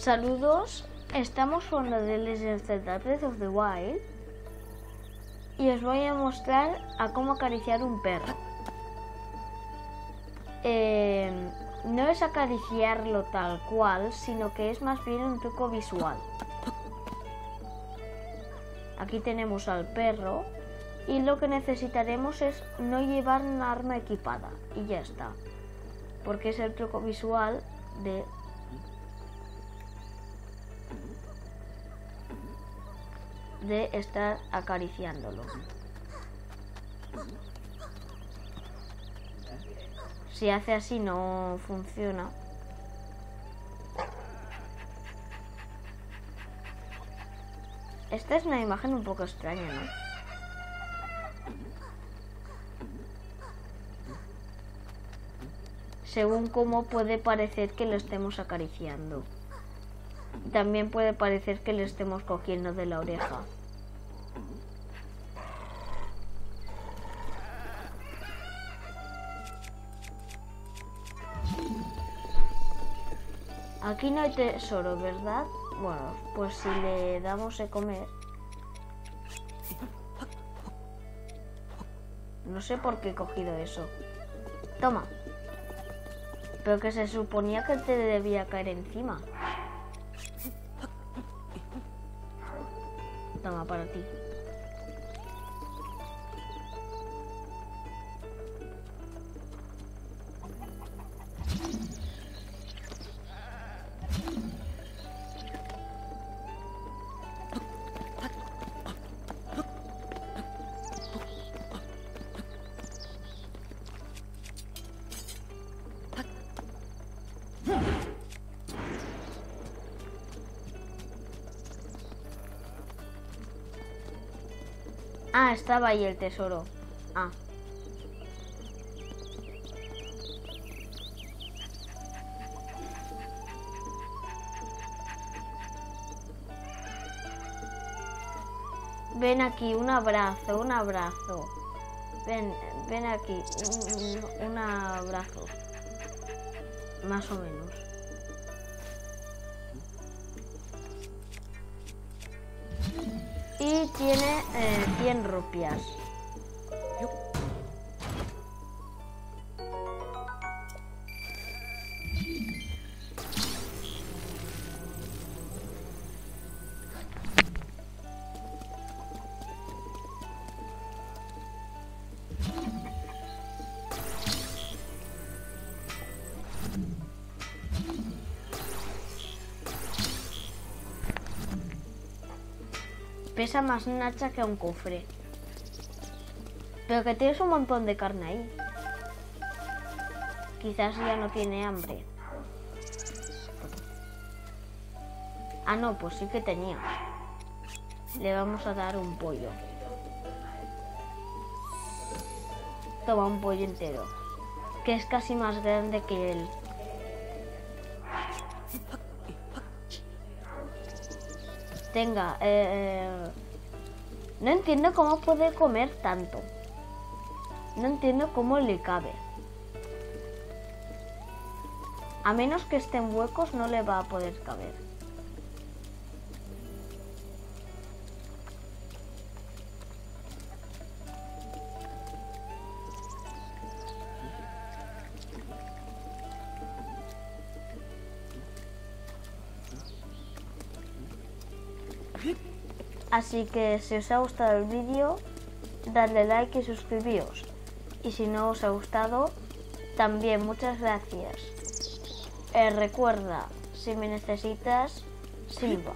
Saludos, estamos con la de Legends Zelda Breath of the Wild y os voy a mostrar a cómo acariciar un perro. Eh, no es acariciarlo tal cual, sino que es más bien un truco visual. Aquí tenemos al perro y lo que necesitaremos es no llevar un arma equipada y ya está. Porque es el truco visual de de estar acariciándolo. Si hace así no funciona. Esta es una imagen un poco extraña, ¿no? Según cómo puede parecer que lo estemos acariciando. También puede parecer que le estemos cogiendo de la oreja. Aquí no hay tesoro, ¿verdad? Bueno, pues si le damos de comer... No sé por qué he cogido eso. Toma. Pero que se suponía que te debía caer encima. Toma para ti. Ah, estaba ahí el tesoro. Ah. Ven aquí, un abrazo, un abrazo. Ven, ven aquí, un, un abrazo. Más o menos. Y tiene eh, 100 rupias. Pesa más un hacha que un cofre. Pero que tienes un montón de carne ahí. Quizás ya no tiene hambre. Ah, no, pues sí que tenía. Le vamos a dar un pollo. Toma un pollo entero. Que es casi más grande que él. Tenga, eh, no entiendo cómo puede comer tanto. No entiendo cómo le cabe. A menos que estén huecos no le va a poder caber. Así que si os ha gustado el vídeo, dadle like y suscribíos. Y si no os ha gustado, también muchas gracias. Eh, recuerda, si me necesitas, Silva.